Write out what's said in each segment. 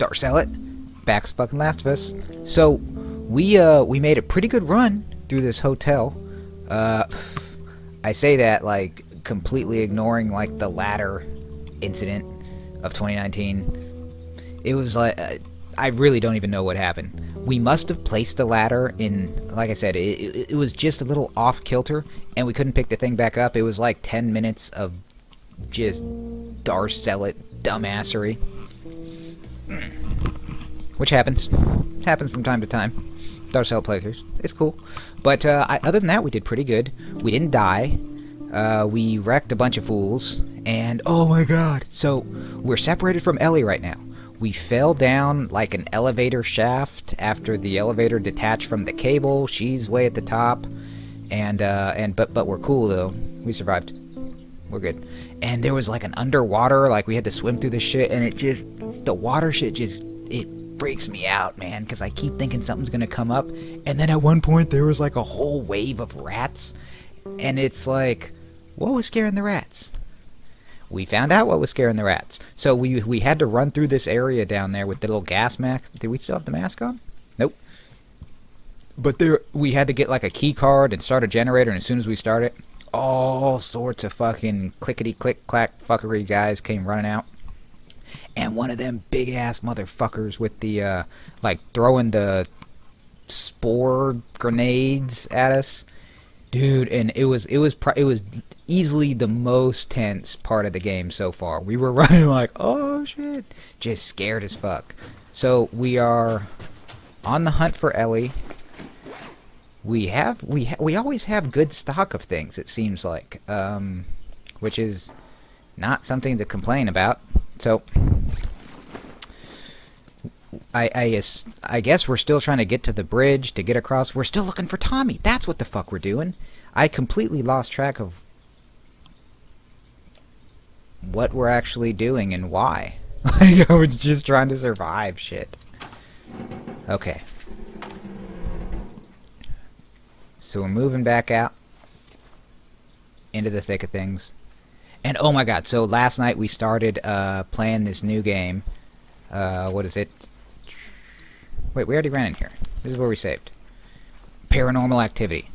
Darth Zellett. Back's fucking Last of Us. So we uh we made a pretty good run through this hotel. Uh, I say that like completely ignoring like the ladder incident of 2019. It was like uh, I really don't even know what happened. We must have placed the ladder in, like I said, it, it, it was just a little off kilter, and we couldn't pick the thing back up. It was like 10 minutes of just Darth Zellett dumbassery. Which happens. It happens from time to time. Dark Cell playthroughs. It's cool. But uh, I, other than that, we did pretty good. We didn't die. Uh, we wrecked a bunch of fools. And, oh my god. So, we're separated from Ellie right now. We fell down like an elevator shaft after the elevator detached from the cable. She's way at the top. And, uh, and, but, but we're cool though. We survived. We're good. And there was like an underwater, like we had to swim through this shit, and it just, the water shit just, it freaks me out, man, because I keep thinking something's gonna come up, and then at one point there was like a whole wave of rats, and it's like, what was scaring the rats? We found out what was scaring the rats, so we we had to run through this area down there with the little gas mask. Did we still have the mask on? Nope. But there, we had to get like a key card and start a generator, and as soon as we start it, all sorts of fucking clickety click clack fuckery guys came running out and one of them big ass motherfuckers with the uh, like throwing the spore grenades at us, dude. And it was it was it was easily the most tense part of the game so far. We were running like oh shit, just scared as fuck. So we are on the hunt for Ellie. We have we ha we always have good stock of things. It seems like, um, which is not something to complain about. So, I, I, I guess we're still trying to get to the bridge to get across. We're still looking for Tommy. That's what the fuck we're doing. I completely lost track of what we're actually doing and why. I was just trying to survive shit. Okay. So we're moving back out into the thick of things. And oh my god, so last night we started uh, playing this new game. Uh, what is it? Wait, we already ran in here. This is where we saved. Paranormal Activity,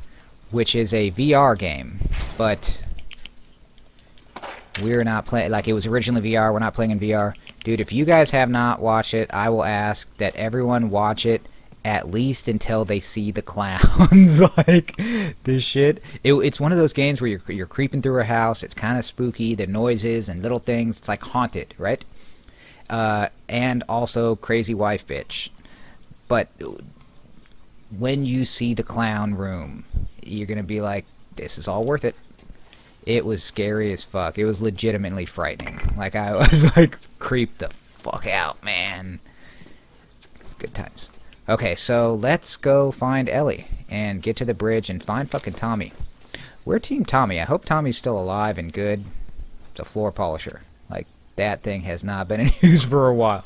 which is a VR game, but we're not playing, like it was originally VR, we're not playing in VR. Dude, if you guys have not watched it, I will ask that everyone watch it at least until they see the clowns. like this shit. It, it's one of those games where you're you're creeping through a house. It's kind of spooky. The noises and little things. It's like haunted, right? Uh, and also crazy wife bitch. But when you see the clown room, you're gonna be like, "This is all worth it." It was scary as fuck. It was legitimately frightening. Like I was like creeped the fuck out, man. It's good times. Okay, so let's go find Ellie and get to the bridge and find fucking Tommy. We're Team Tommy. I hope Tommy's still alive and good. It's a floor polisher. Like, that thing has not been in use for a while.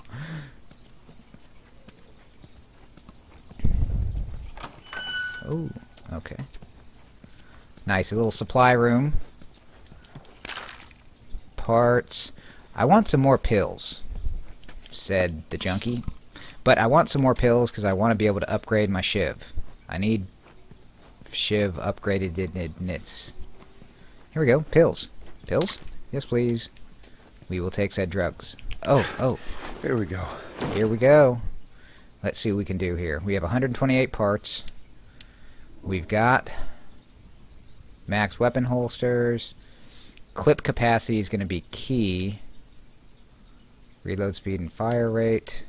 Oh, okay. Nice, a little supply room. Parts. I want some more pills, said the junkie. But I want some more pills because I want to be able to upgrade my Shiv. I need Shiv upgraded upgradedness. Here we go. Pills. Pills? Yes, please. We will take said drugs. Oh, oh. Here we go. Here we go. Let's see what we can do here. We have 128 parts. We've got max weapon holsters. Clip capacity is going to be key. Reload speed and fire rate.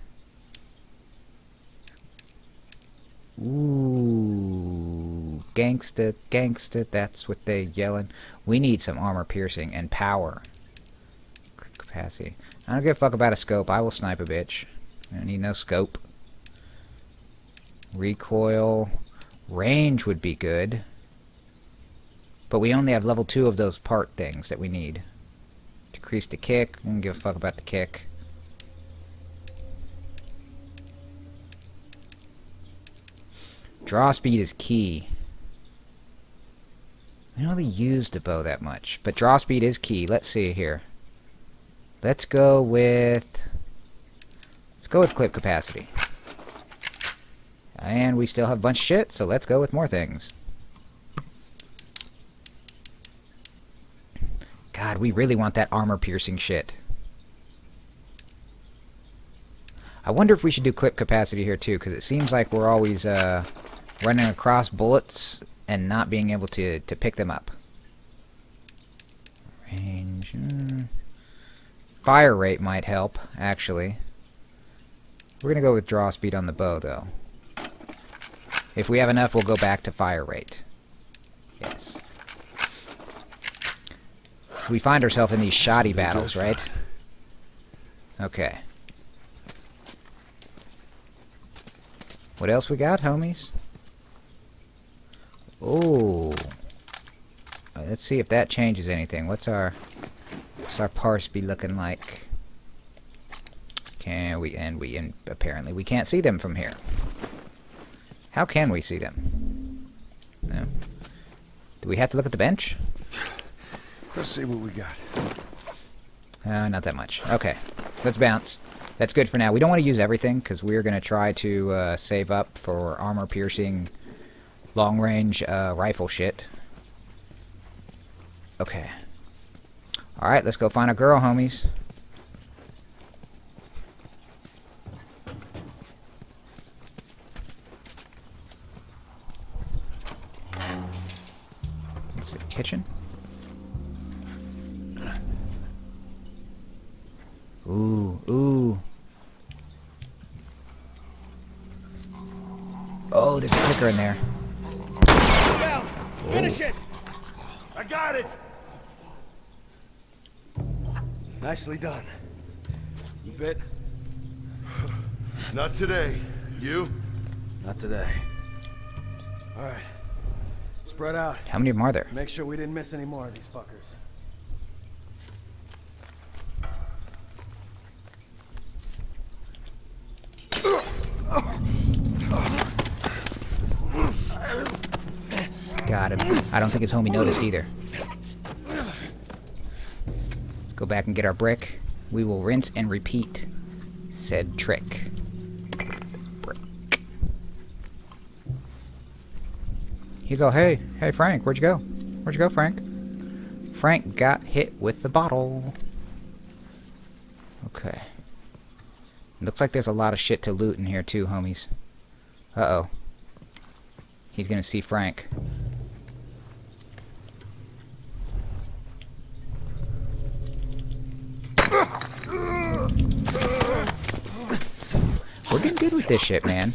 Ooh, gangsta, gangsta, that's what they yelling. We need some armor piercing and power. Capacity. I don't give a fuck about a scope. I will snipe a bitch. I don't need no scope. Recoil. Range would be good. But we only have level 2 of those part things that we need. Decrease the kick. I don't give a fuck about the kick. Draw speed is key. I don't really use the bow that much, but draw speed is key. Let's see here. Let's go with... Let's go with clip capacity. And we still have a bunch of shit, so let's go with more things. God, we really want that armor-piercing shit. I wonder if we should do clip capacity here too, because it seems like we're always uh, running across bullets and not being able to, to pick them up. Range. Mm. Fire rate might help, actually. We're going to go with draw speed on the bow, though. If we have enough, we'll go back to fire rate. Yes. We find ourselves in these shoddy battles, right? Okay. What else we got, homies? Oh. Let's see if that changes anything. What's our what's our parse be looking like? Can we and we and apparently we can't see them from here. How can we see them? No. Do we have to look at the bench? Let's see what we got. Uh, not that much. Okay. Let's bounce. That's good for now. We don't want to use everything, because we're going to try to uh, save up for armor-piercing, long-range uh, rifle shit. Okay. Alright, let's go find a girl, homies. It's the kitchen. Ooh, ooh. Oh, there's a clicker in there. Finish it! I got it! Nicely done. You bit? Not today. You? Not today. Alright. Spread out. How many them are there? Make sure we didn't miss any more of these fuckers. Got him. I don't think his homie noticed either. Let's go back and get our brick. We will rinse and repeat said trick. Brick. He's all, hey, hey Frank, where'd you go? Where'd you go, Frank? Frank got hit with the bottle. Okay. Looks like there's a lot of shit to loot in here too, homies. Uh-oh. He's gonna see Frank. We're getting good with this shit, man.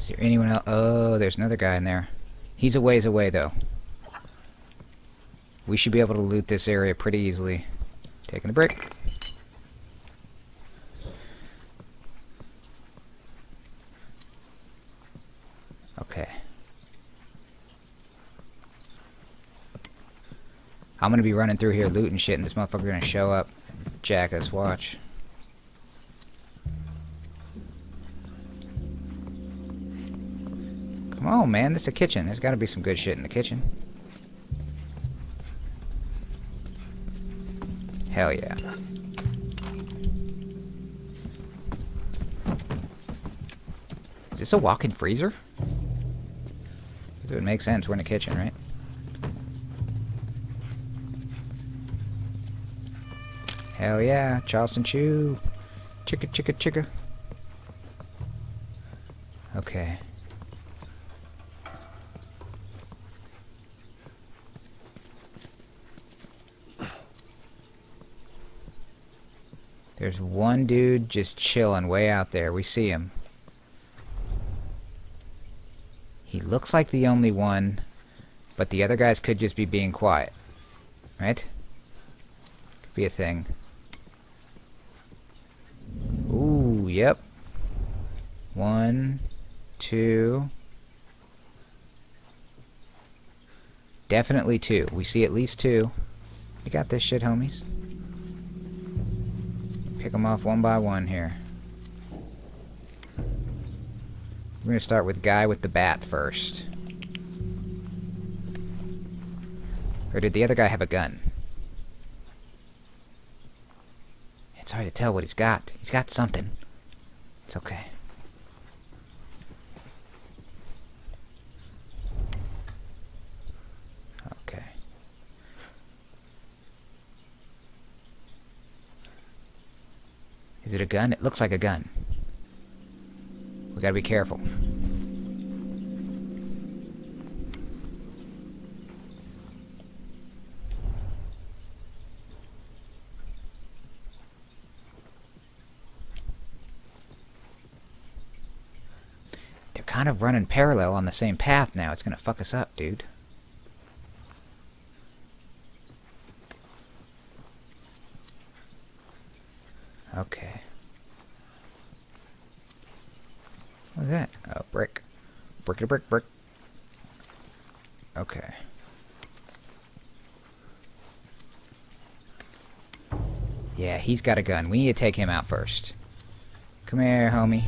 Is there anyone else? Oh, there's another guy in there. He's a ways away, though. We should be able to loot this area pretty easily. Taking the brick. Okay. I'm gonna be running through here looting shit and this motherfucker gonna show up. Jack us, watch. Come on, man, this is a kitchen. There's gotta be some good shit in the kitchen. Hell yeah. Is this a walk-in freezer? It would make sense. We're in a kitchen, right? Hell yeah, Charleston Chew. Chicka chicka chicka. Okay. There's one dude just chilling way out there. We see him. He looks like the only one, but the other guys could just be being quiet. Right? Could be a thing. Ooh, yep. One, two. Definitely two. We see at least two. We got this shit, homies. Pick them off one by one here. We're gonna start with guy with the bat first. Or did the other guy have a gun? It's hard to tell what he's got. He's got something. It's okay. Okay. Is it a gun? It looks like a gun. We gotta be careful. They're kind of running parallel on the same path now. It's gonna fuck us up, dude. Okay. What's that? Oh, brick. Brick, a brick, brick. Okay. Yeah, he's got a gun. We need to take him out first. Come here, homie.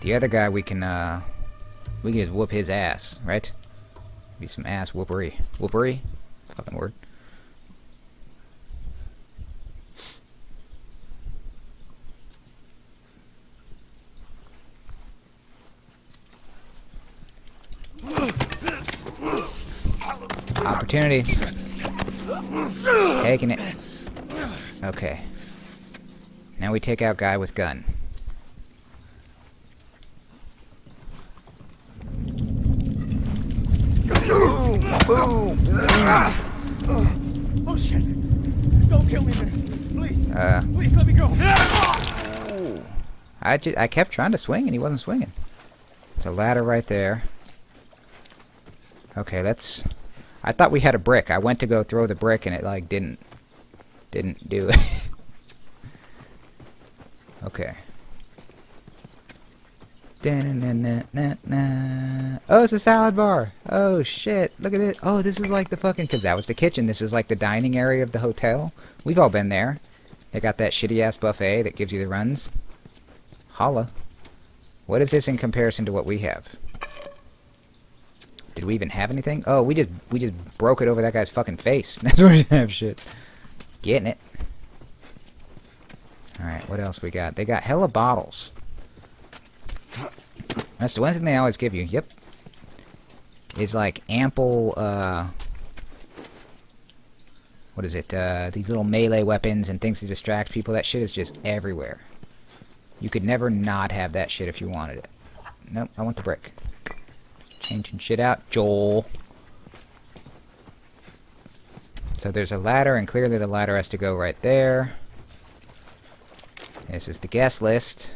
The other guy, we can, uh, we can just whoop his ass, right? Be some ass whoopery. Whoopery? Fucking word. Opportunity. Taking it. Okay. Now we take out guy with gun. Oh shit! Don't kill me. Please. Uh, Please let me go. I, ju- I kept trying to swing and he wasn't swinging. It's a ladder right there. Okay, let's. I thought we had a brick. I went to go throw the brick and it like didn't didn't do it. okay. Oh, it's a salad bar. Oh shit! Look at it. Oh, this is like the fucking. Cause that was the kitchen. This is like the dining area of the hotel. We've all been there. They got that shitty ass buffet that gives you the runs. Holla. What is this in comparison to what we have? Did we even have anything? Oh, we just we just broke it over that guy's fucking face. That's where we have shit. Getting it. Alright, what else we got? They got hella bottles. That's the one thing they always give you. Yep. Is like ample, uh... What is it? Uh, these little melee weapons and things to distract people. That shit is just everywhere. You could never not have that shit if you wanted it. Nope, I want the brick. Changing shit out, Joel. So there's a ladder, and clearly the ladder has to go right there. This is the guest list.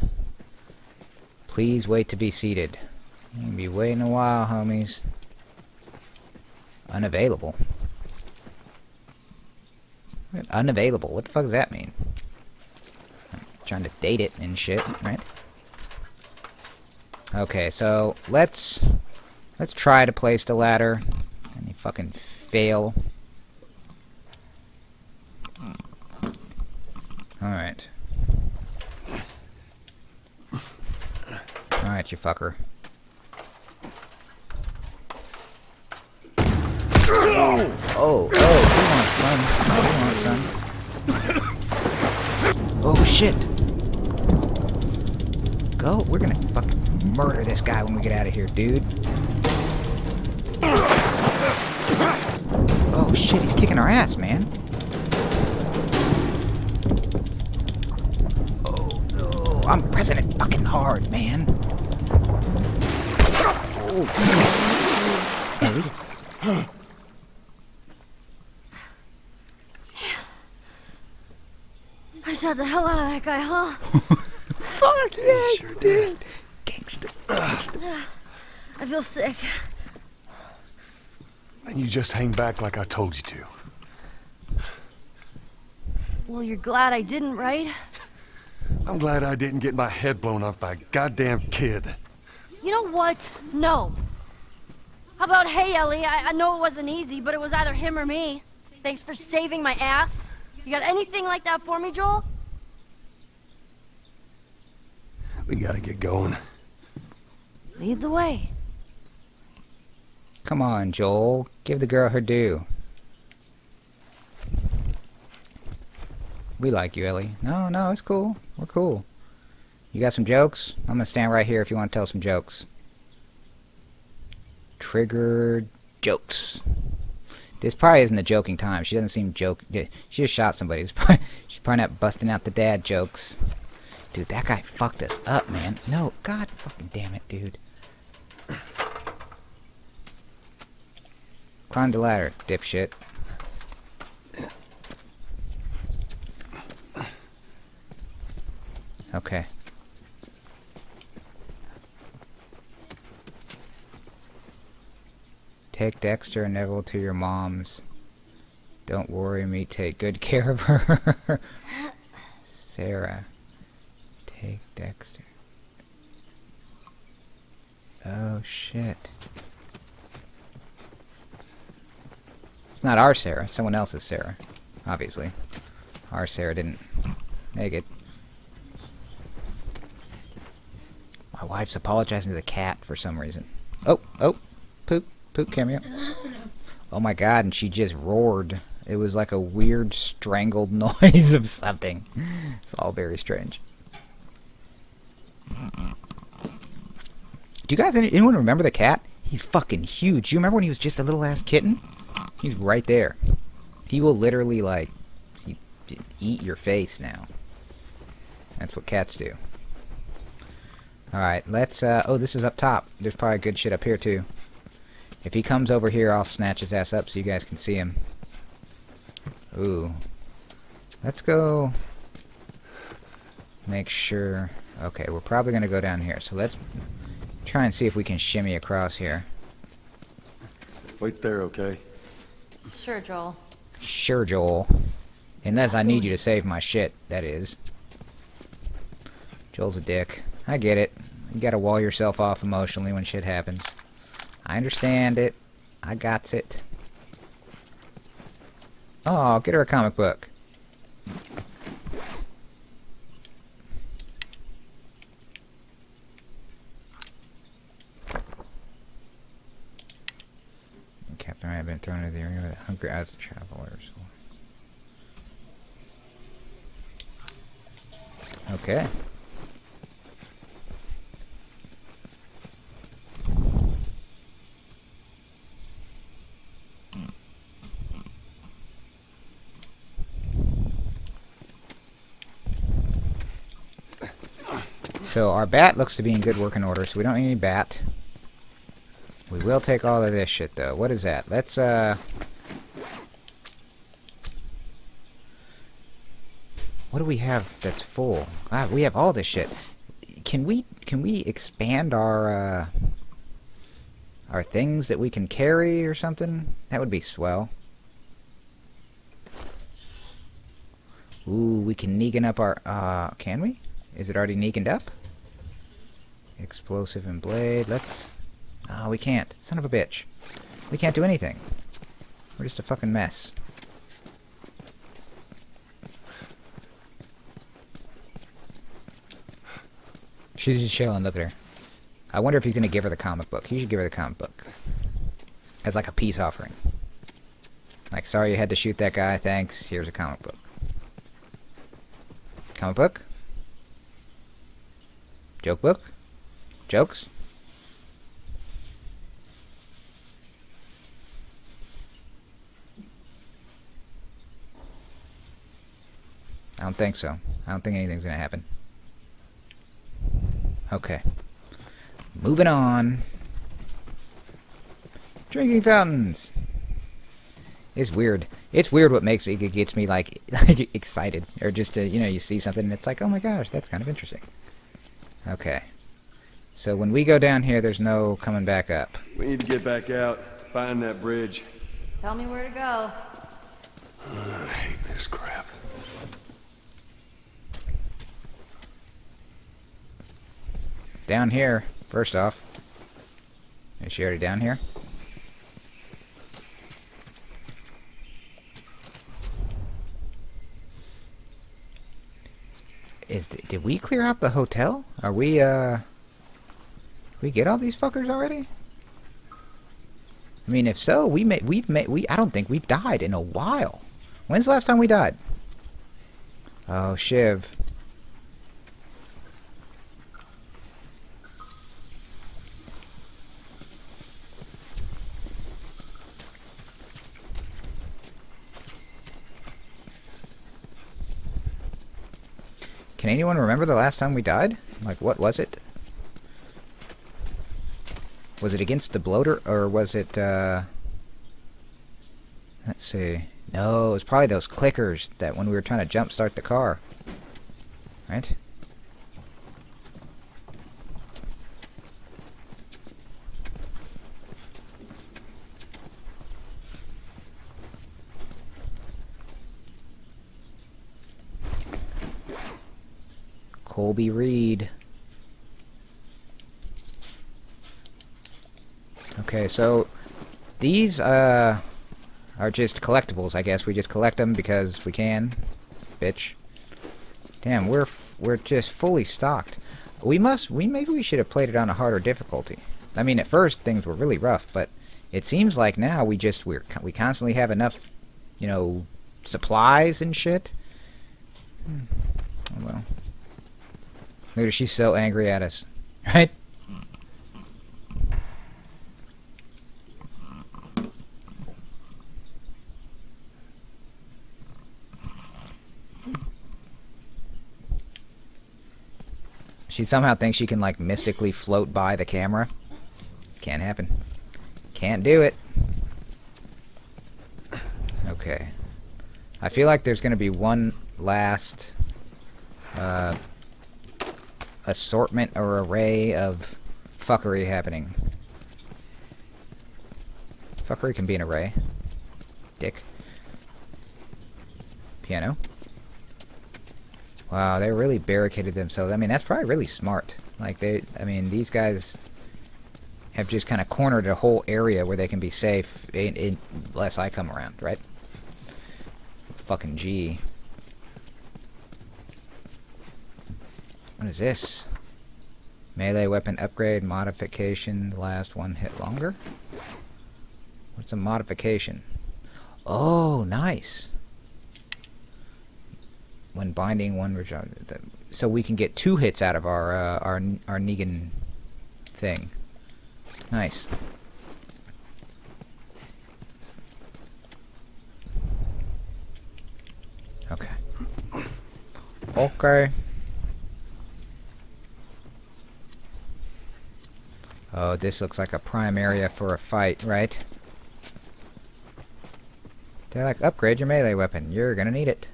Please wait to be seated. You'll be waiting a while, homies. Unavailable. Unavailable. What the fuck does that mean? trying to date it and shit, right? Okay, so let's let's try to place the ladder. And you fucking fail. Alright. You fucker. Oh, oh, he wants some. He wants some. Oh shit! Go, we're gonna fucking murder this guy when we get out of here, dude. Oh shit, he's kicking our ass, man. Oh no, I'm pressing it fucking hard, man. Oh. I shot the hell out of that guy, huh? Fuck yeah, sure did. Gangster. gangster. I feel sick. And you just hang back like I told you to. Well, you're glad I didn't, right? I'm glad I didn't get my head blown off by a goddamn kid. You know what? No. How about, hey, Ellie, I, I know it wasn't easy, but it was either him or me. Thanks for saving my ass. You got anything like that for me, Joel? We gotta get going. Lead the way. Come on, Joel. Give the girl her due. We like you, Ellie. No, no, it's cool. We're cool. You got some jokes? I'm gonna stand right here if you want to tell some jokes. Trigger jokes. This probably isn't a joking time. She doesn't seem joke. She just shot somebody. Probably, she's probably not busting out the dad jokes. Dude, that guy fucked us up, man. No, god fucking damn it, dude. Climb the ladder, dipshit. Okay. Take Dexter and Neville to your mom's. Don't worry, me take good care of her. Sarah. Take Dexter. Oh shit. It's not our Sarah, someone else's Sarah. Obviously. Our Sarah didn't make it. My wife's apologizing to the cat for some reason. Oh, oh, poop, poop cameo. Oh my god, and she just roared. It was like a weird strangled noise of something. It's all very strange. Do you guys, anyone remember the cat? He's fucking huge. You remember when he was just a little ass kitten? He's right there. He will literally, like, eat your face now. That's what cats do. Alright, let's, uh, oh, this is up top. There's probably good shit up here, too. If he comes over here, I'll snatch his ass up so you guys can see him. Ooh. Let's go... Make sure... Okay, we're probably gonna go down here, so let's try and see if we can shimmy across here. Wait there, okay? Sure, Joel. Sure, Joel. Unless I need you to save my shit, that is. Joel's a dick. I get it. You gotta wall yourself off emotionally when shit happens. I understand it. I got it. Oh, get her a comic book. Captain I have been thrown into the area with as the travelers. Okay. So our bat looks to be in good working order, so we don't need any bat. We will take all of this shit though. What is that? Let's uh What do we have that's full? Ah, we have all this shit. Can we can we expand our uh our things that we can carry or something? That would be swell. Ooh, we can negan up our uh can we? Is it already neganed up? Explosive and blade. Let's Oh, we can't. Son of a bitch. We can't do anything. We're just a fucking mess. She's just chilling up there. I wonder if he's gonna give her the comic book. He should give her the comic book. As like a peace offering. Like, sorry you had to shoot that guy, thanks. Here's a comic book. Comic book? Joke book? Jokes? I don't think so. I don't think anything's gonna happen. Okay. Moving on. Drinking fountains. It's weird. It's weird what makes me it gets me like, like excited, or just to, you know you see something and it's like, oh my gosh, that's kind of interesting. Okay. So when we go down here, there's no coming back up. We need to get back out, find that bridge. Tell me where to go. I hate this crap. Down here, first off. Is she already down here? Is th- did we clear out the hotel? Are we uh we get all these fuckers already? I mean, if so, we may we've made we. I don't think we've died in a while. When's the last time we died? Oh, Shiv. Can anyone remember the last time we died? Like, what was it? Was it against the bloater, or was it, uh... Let's see. No, it was probably those clickers that when we were trying to jumpstart the car. Right? Colby Reed. Okay, so these uh are just collectibles, I guess. We just collect them because we can. Bitch. Damn, we're we're just fully stocked. We must we maybe we should have played it on a harder difficulty. I mean, at first things were really rough, but it seems like now we just we're we constantly have enough, you know, supplies and shit. Hmm. Oh well. Look she's so angry at us. Right? She somehow thinks she can, like, mystically float by the camera. Can't happen. Can't do it. Okay. I feel like there's going to be one last uh, assortment or array of fuckery happening. Fuckery can be an array. Dick. Piano. Wow, they really barricaded themselves. I mean, that's probably really smart. Like, they, I mean, these guys have just kind of cornered a whole area where they can be safe in, in, unless I come around, right? Fucking G. What is this? Melee weapon upgrade modification. Last one hit longer. What's a modification? Oh, nice. When binding one, so we can get two hits out of our uh, our our Negan thing. Nice. Okay. Okay. Oh, this looks like a prime area for a fight, right? They're like upgrade your melee weapon. You're gonna need it.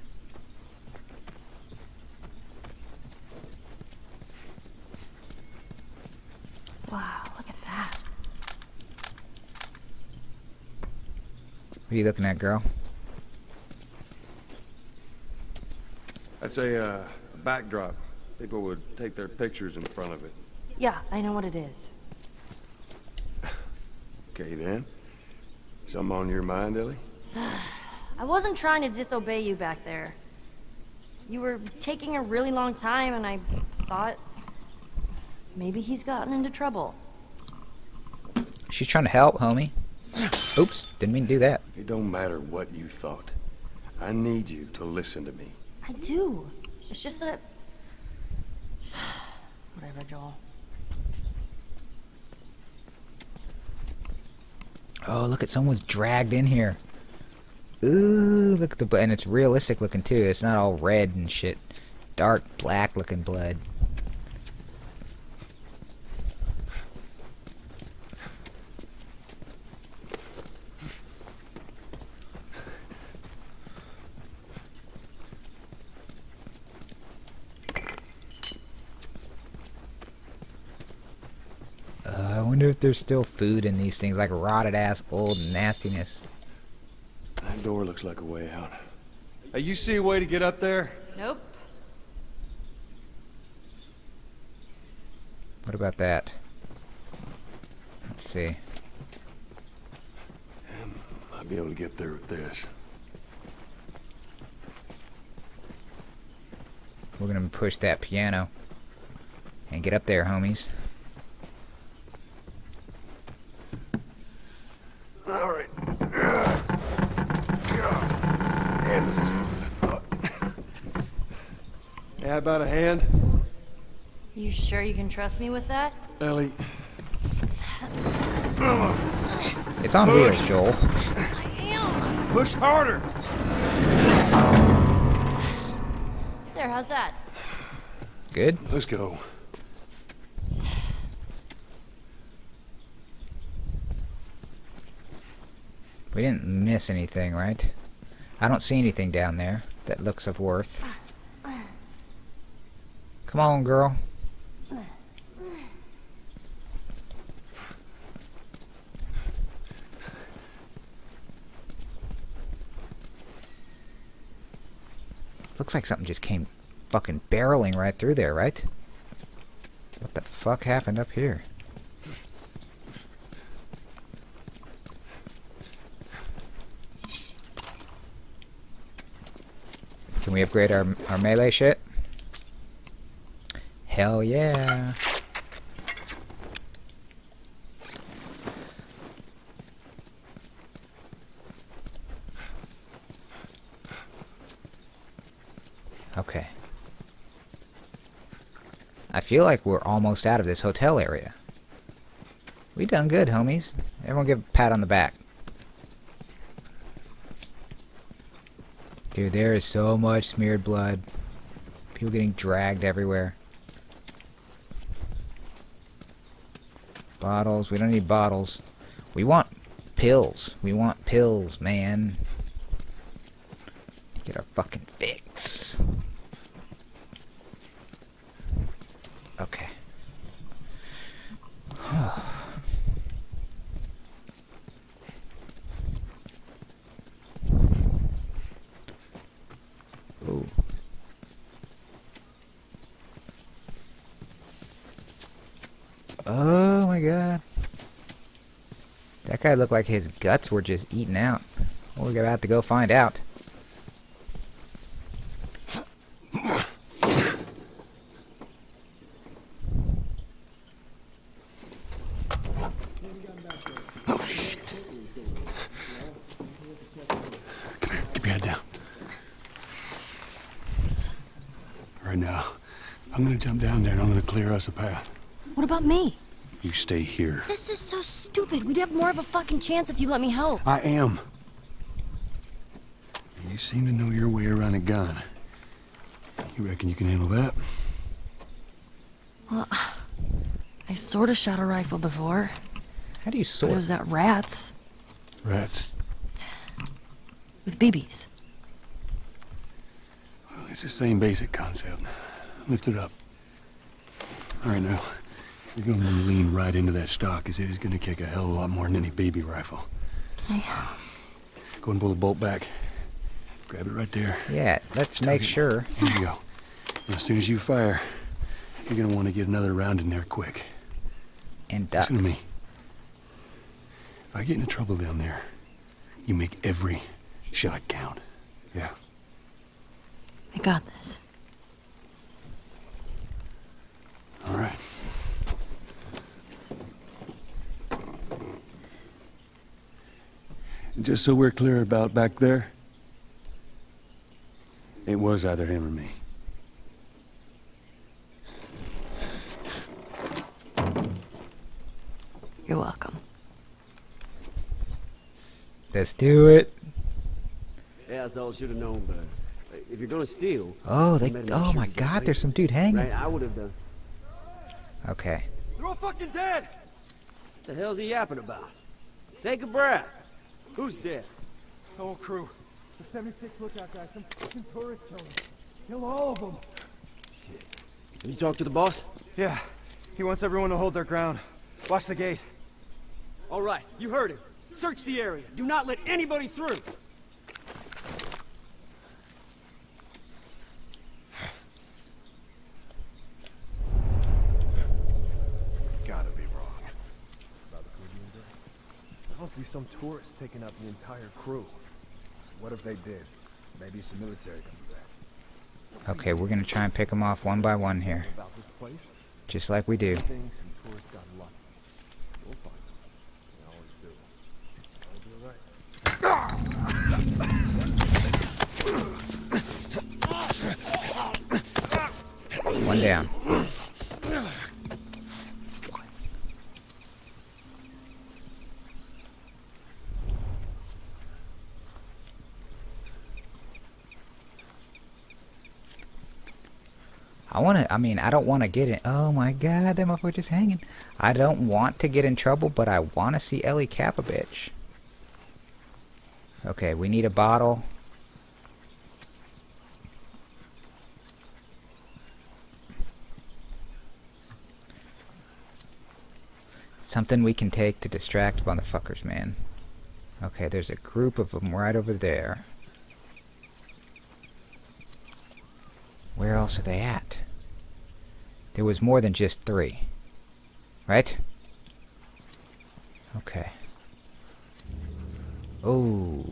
Wow, look at that. What are you looking at, girl? That's a uh, backdrop. People would take their pictures in front of it. Yeah, I know what it is. Okay then. Something on your mind, Ellie? I wasn't trying to disobey you back there. You were taking a really long time, and I thought maybe he's gotten into trouble. She's trying to help, homie. Oops, didn't mean to do that. It don't matter what you thought. I need you to listen to me. I do. It's just that. Whatever, Joel. Oh, look at someone's dragged in here. Ooh, look at the blood. And it's realistic looking, too. It's not all red and shit. Dark, black looking blood. Uh, I wonder if there's still food in these things, like rotted ass old nastiness. That door looks like a way out. Hey, you see a way to get up there? Nope. What about that? Let's see. I might be able to get there with this. We're gonna push that piano. And get up there, homies. All right. Damn, this is harder than I thought. Yeah, about a hand? You sure you can trust me with that? Ellie, It's on wheels, Joel. I am. push harder! There, how's that? Good. Let's go. We didn't miss anything, right? I don't see anything down there that looks of worth. Come on, girl. Looks like something just came fucking barreling right through there, right? What the fuck happened up here? Can we upgrade our, our melee shit? Hell yeah. Okay. I feel like we're almost out of this hotel area. We done good, homies. Everyone give a pat on the back. Dude, there is so much smeared blood. People getting dragged everywhere. Bottles. We don't need bottles. We want pills. We want pills, man. Get our fucking fix. Okay. Ooh. Oh my god. That guy looked like his guts were just eaten out. We're about to go find out. Oh, shit. Keep your head down. Right now, I'm gonna jump down there and I'm gonna clear us a path. What about me? You stay here. This is so stupid. We'd have more of a fucking chance if you let me help. I am. You seem to know your way around a gun. You reckon you can handle that? Well, I sort of shot a rifle before, How do you but sort? it was at rats Rats. with BBs. Well, it's the same basic concept. Lift it up. All right, now. You're going to lean right into that stock, as it is going to kick a hell of a lot more than any baby rifle. Okay. Go and pull the bolt back. Grab it right there. Yeah, let's Just make sure. There you go. And as soon as you fire, you're going to want to get another round in there quick. And duck. Listen to me. If I get into trouble down there, you make every shot count. Yeah. I got this. All right. Just so we're clear about back there, it was either him or me. You're welcome. Let's do it. Yeah, that's all I should have known, but uh, if you're gonna steal, Oh, they. you better make Oh my God! There's some dude hanging. right? I would have done. Okay. They're all fucking dead! What the hell's he yapping about? Take a breath. Who's dead? The whole crew. The 76 lookout guy, some fucking tourist killed them. Kill all of them. Shit. You talk to the boss? Yeah, he wants everyone to hold their ground. Watch the gate. All right, you heard him. Search the area. Do not let anybody through. Must be some tourists taking up the entire crew. What if they did? Maybe some military comes back. Okay, we're gonna try and pick them off one by one here. Just like we do. One down. I want to, I mean, I don't want to get in. Oh my god, that motherfucker just hanging. I don't want to get in trouble, but I want to see Ellie cap a bitch. Okay, we need a bottle. Something we can take to distract motherfuckers, man. Okay, there's a group of them right over there. Where else are they at? There was more than just three. Right? Okay. Oh.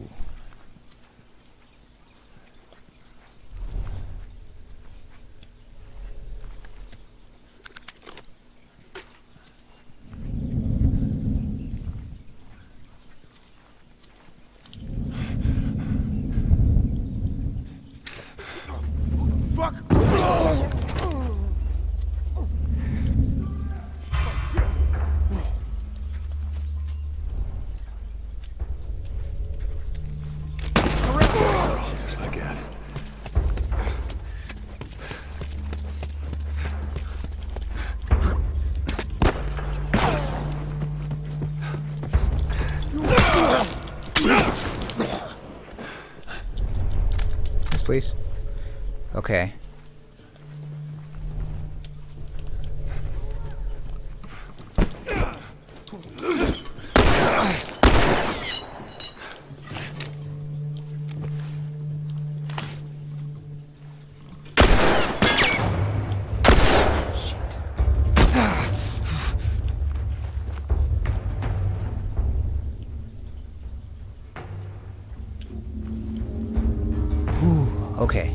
Okay.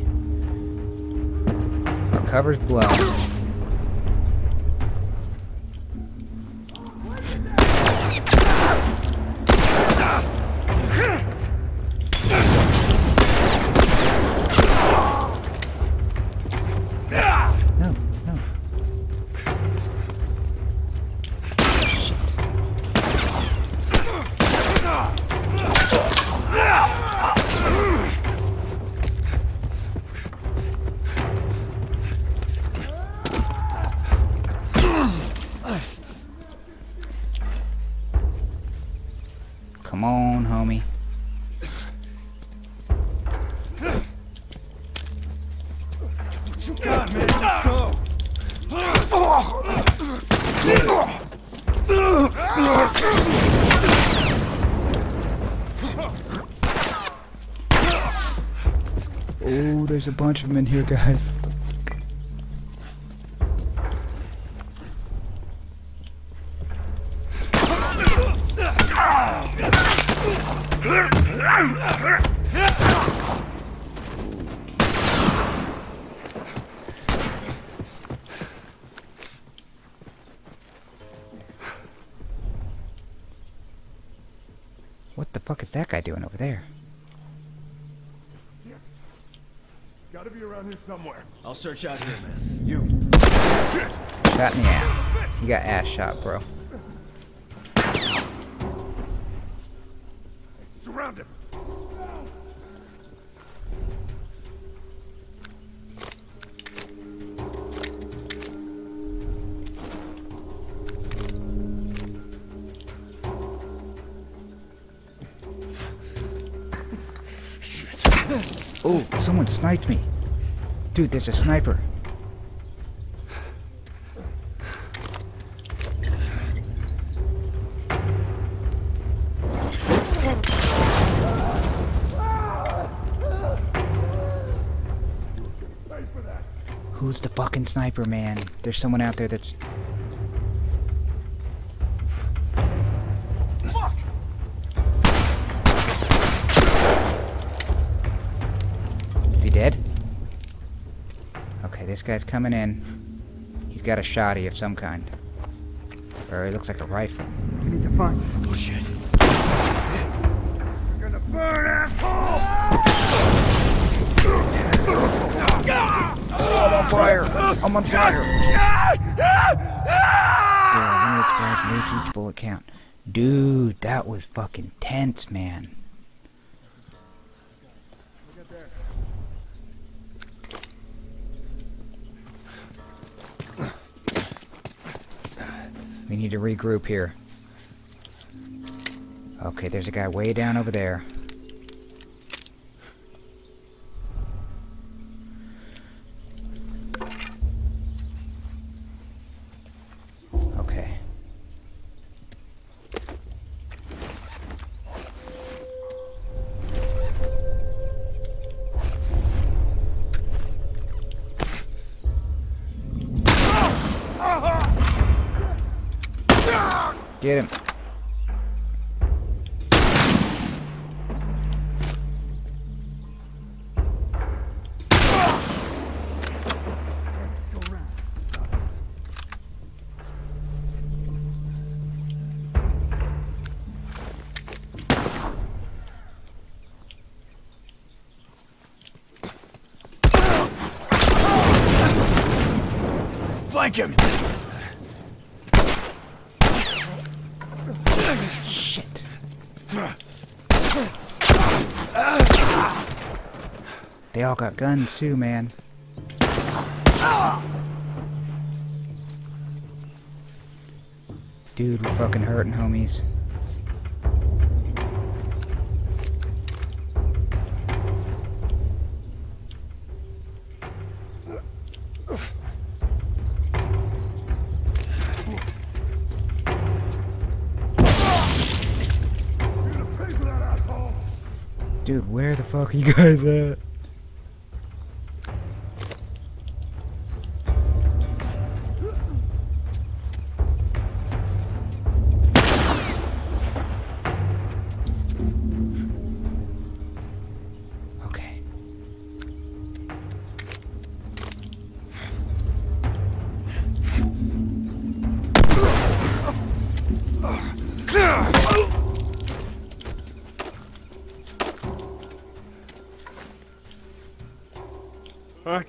Our cover's blown. Them in here, guys. What the fuck is that guy doing over there? Gotta be around here somewhere. I'll search out here, man. You. Shot in the ass. You got ass shot, bro. Dude, there's a sniper. Who's the fucking sniper, man? There's someone out there that's. Guy's coming in. He's got a shotty of some kind. Or it looks like a rifle. We need to find. Oh shit. You're gonna burn, asshole! on fire! I'm on fire. There, limited splash, make each bullet count. Dude, that was fucking tense, man. Need to regroup here. Okay, there's a guy way down over there. All got guns too, man. Dude, we're fucking hurting, homies. Dude, where the fuck are you guys at?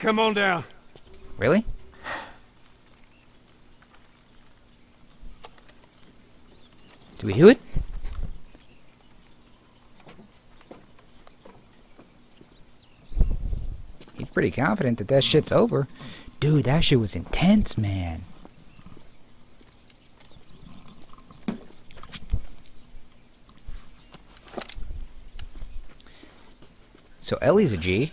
Come on down. Really? Do we do it? He's pretty confident that that shit's over. Dude, that shit was intense, man. So Ellie's a G.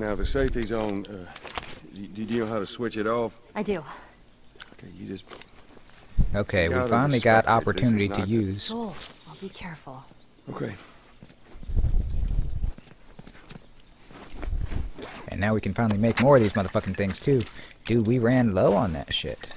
Now, now the safety zone, uh, do do you know how to switch it off? I do. Okay, you just Okay, we finally got that this is opportunity to use. Joel, I'll be careful. okay. And now we can finally make more of these motherfucking things too. Dude, we ran low on that shit.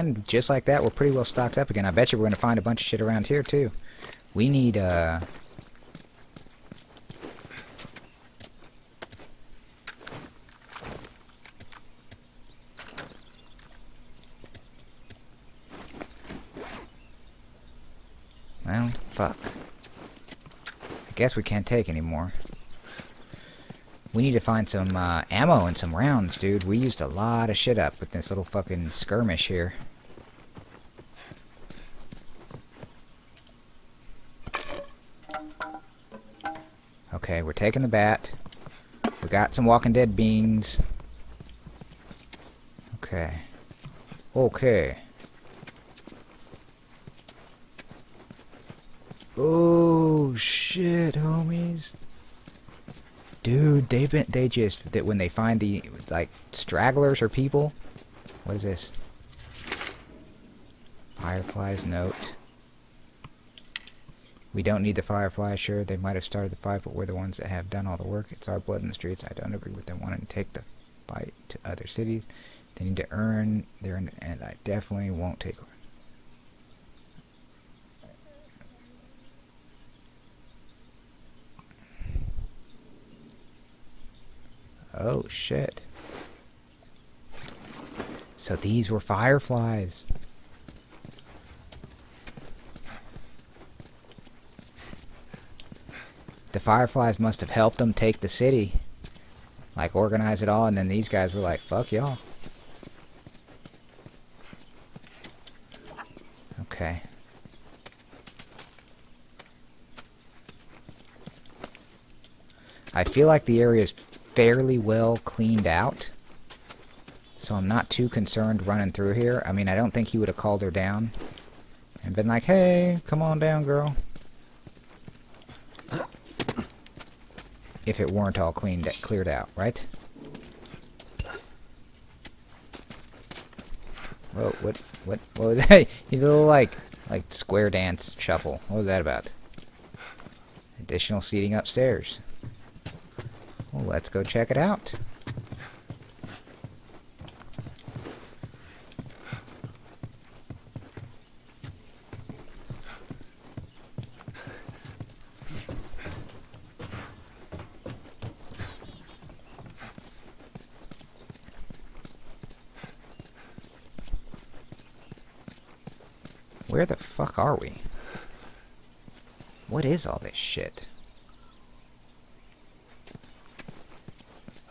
And just like that, we're pretty well stocked up again. I bet you we're going to find a bunch of shit around here too. We need, uh... Well, fuck. I guess we can't take any more. We need to find some uh, ammo and some rounds, dude. We used a lot of shit up with this little fucking skirmish here. Okay, we're taking the bat. We got some Walking Dead beans. Okay. Okay. Oh shit, homies. Dude, they've been they just that when they find the like stragglers or people. What is this? Fireflies note. We don't need the Fireflies, sure, they might have started the fight, but we're the ones that have done all the work. It's our blood in the streets. I don't agree with them wanting to take the fight to other cities. They need to earn their, and I definitely won't take Oh shit. So these were fireflies. The fireflies must have helped them take the city. Like organize it all and then these guys were like, fuck y'all. Okay. I feel like the area is fairly well cleaned out. So I'm not too concerned running through here. I mean, I don't think he would have called her down and been like, hey, come on down, girl. If it weren't all cleaned, cleared out, right? Whoa, what, what, what was that? You little, like, like, square dance shuffle. What was that about? Additional seating upstairs. Well, let's go check it out. Where the fuck are we? What is all this shit?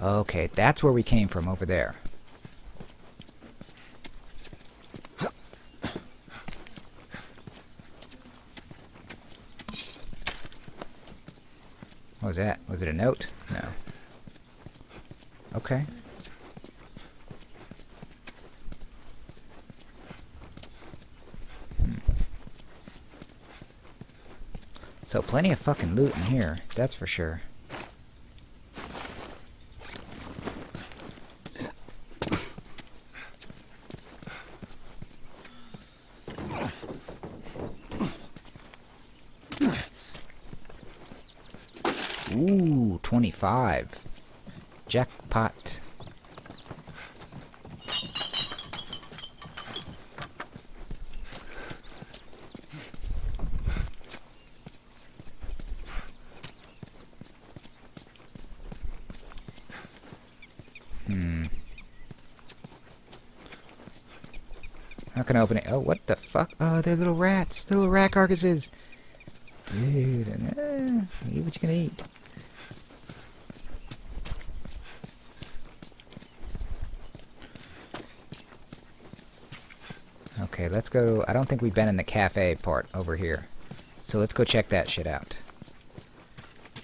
Okay, that's where we came from, over there. What was that? Was it a note? No. Okay. So plenty of fucking loot in here, that's for sure. Ooh, 25. Jackpot. Hmm. Not gonna open it. Oh, what the fuck? Oh, they're little rats. They're little rat carcasses. Dude, uh, eat what you can eat. Okay, let's go. I don't think we've been in the cafe part over here. So let's go check that shit out.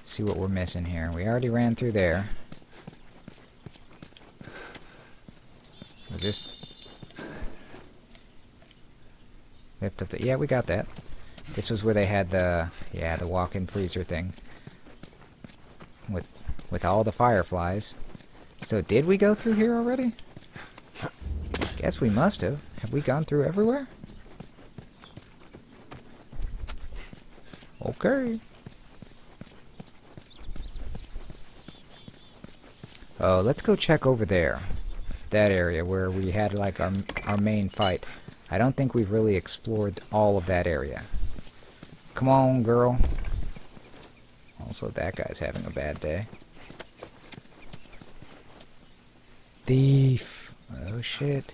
See what we're missing here. We already ran through there. This... Lift up the... Yeah, we got that. This was where they had the... Yeah, the walk-in freezer thing. With, with all the fireflies. So did we go through here already? Guess we must have. Have we gone through everywhere? Okay. Oh, let's go check over there. That area where we had like our our main fight. I don't think we've really explored all of that area. Come on, girl. Also, that guy's having a bad day. Thief. Oh, shit.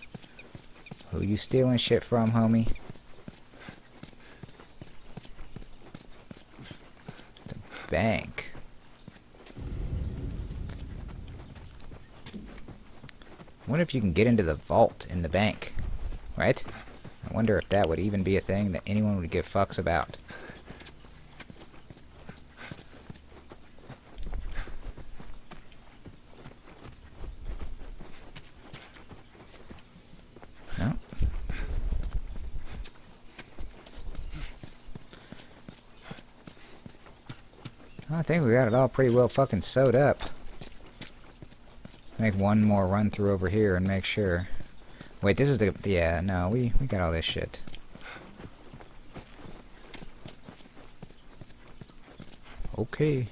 Who you stealing shit from, homie? The bank. Wonder if you can get into the vault in the bank. Right? I wonder if that would even be a thing that anyone would give fucks about. I think we got it all pretty well fucking sewed up. Make one more run through over here and make sure. Wait, this is the yeah. No, we we got all this shit. Okay.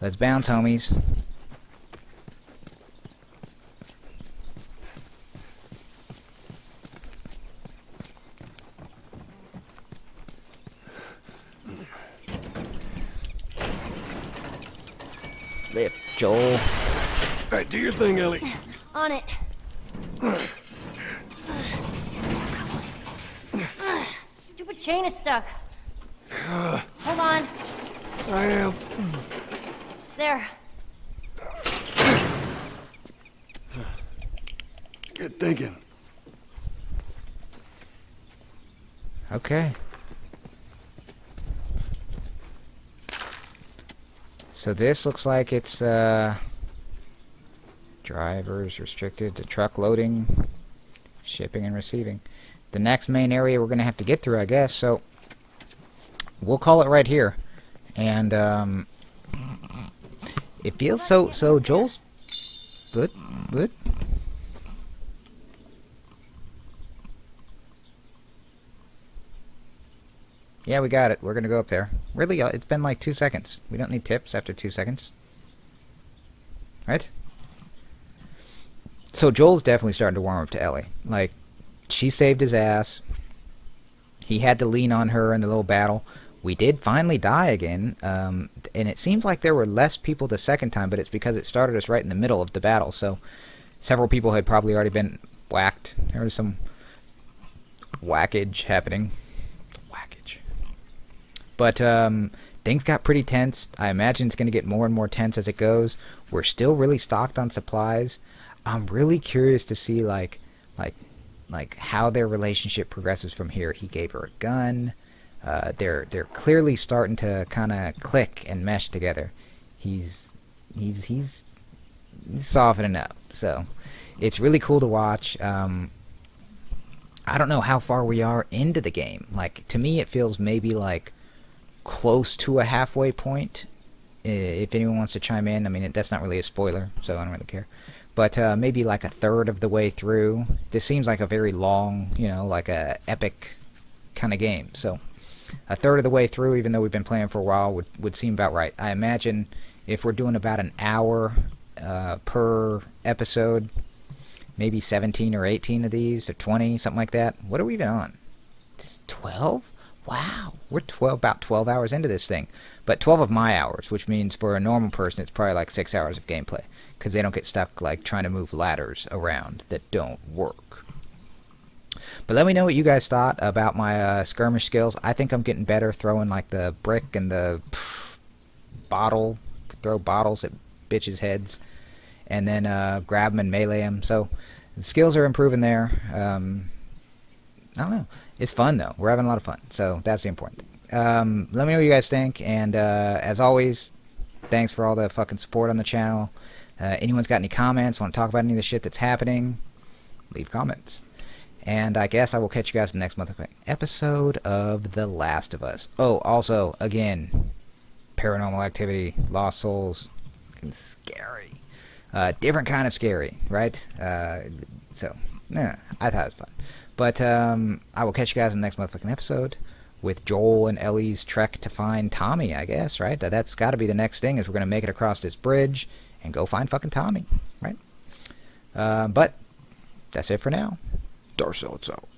Let's bounce, homies. Lift, Joel. All right, do your thing, Ellie. On it. Stupid chain is stuck. Hold on. I am. There. Good thinking. Okay. So this looks like it's uh drivers restricted to truck loading, shipping and receiving. The next main area we're going to have to get through, I guess. So we'll call it right here. And um it feels so so Joel's good good Yeah, we got it. We're gonna go up there. Really, uh, it's been like two seconds. We don't need tips after two seconds. Right? So Joel's definitely starting to warm up to Ellie. Like, she saved his ass. He had to lean on her in the little battle. We did finally die again, um, and it seems like there were less people the second time, but it's because it started us right in the middle of the battle. So several people had probably already been whacked. There was some whackage happening. Whackage. But um, things got pretty tense. I imagine it's going to get more and more tense as it goes. We're still really stocked on supplies. I'm really curious to see like like like how their relationship progresses from here. He gave her a gun. Uh, they're they're clearly starting to kind of click and mesh together. He's he's he's, softening up. So it's really cool to watch. Um, I don't know how far we are into the game. Like to me, it feels maybe like close to a halfway point. If anyone wants to chime in, I mean that's not really a spoiler, so I don't really care. But uh, maybe like a third of the way through. This seems like a very long, you know, like a epic kind of game. So a third of the way through, even though we've been playing for a while, would would seem about right. I imagine if we're doing about an hour uh, per episode, maybe 17 or 18 of these, or 20, something like that. What are we even on? 12? Wow, we're 12, about 12 hours into this thing. But 12 of my hours, which means for a normal person, it's probably like six hours of gameplay because they don't get stuck like trying to move ladders around that don't work. But let me know what you guys thought about my uh, skirmish skills. I think I'm getting better throwing like the brick and the pff, bottle, throw bottles at bitches' heads, and then uh, grab them and melee them. So the skills are improving there. Um, I don't know. It's fun though. We're having a lot of fun. So that's the important thing. Um, let me know what you guys think. And uh, as always, thanks for all the fucking support on the channel. Uh, anyone's got any comments, want to talk about any of the shit that's happening, leave comments. And I guess I will catch you guys in the next month episode of The Last of Us. Oh, also, again, paranormal activity, lost souls, scary. Uh, different kind of scary, right? Uh, so, yeah, I thought it was fun. But um, I will catch you guys in the next motherfucking episode with Joel and Ellie's trek to find Tommy, I guess, right? That's got to be the next thing is we're going to make it across this bridge and go find fucking Tommy, right? Uh, but that's it for now. Out.